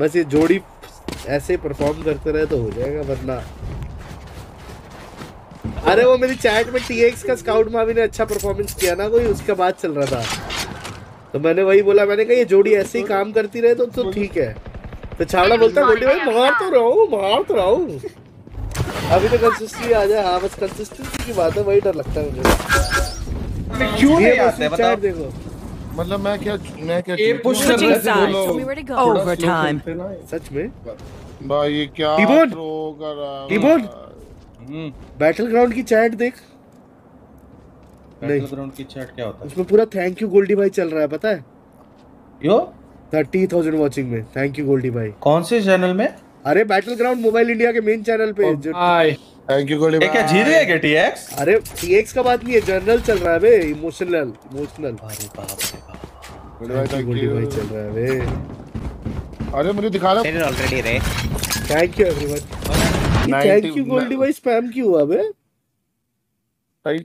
बस ये जोड़ी ऐसे परफॉर्म करते रहे तो हो जाएगा वरना। अरे वो मेरी चैट में टीएक्स का स्काउट मावी ने अच्छा परफॉर्मेंस किया ना कोई उसके बाद चल रहा था। तो मैंने वही बोला मैंने कहा ये जोड़ी ऐसे ही काम करती रहे तो तो ठीक है। तो छावड़ा बोलता है गोल्डी भाई मार तो रहा हूँ मार तो रहा हूँ। अभी तो कंसिस्टेंसी आ जाए हाँ बस कंसिस्टेंसी की बात है वही डर लगता है मुझे। क्यों नहीं आते बताओ। देखो। मतलब मैं क्या मैं क्या ये push कर रहे थे वो बोलो। ना ये। सच में? भाई ये क्या टीबोन! है टीबोन! हम्म। बैटल ग्राउंड की चैट देख। बैटल ग्राउंड की चैट क्या होता है? उसमें पूरा थैंक यू गोल्डी भाई चल रहा है पता है? यो थर्टी थाउज़ेंड वॉचिंग में। थैंक यू गोल्डी भाई। कौन से चैनल में? अरे बैटल ग्राउंड मोबाइल इंडिया के मेन चैनल पे जो हाय थैंक यू गोली क्या जी जीरे है क्या टीएक्स अरे टीएक्स का बात नहीं है जनरल चल रहा है बे इमोशनल इमोशनल अरे बाप रे बाप। गोली भाई थैंक यू भाई चल रहा है बे। अरे मुझे दिखा रहा Did ऑलरेडी रे। Thank you everyone thank you Goldy भाई स्पैम क्यों हुआ बे? भाई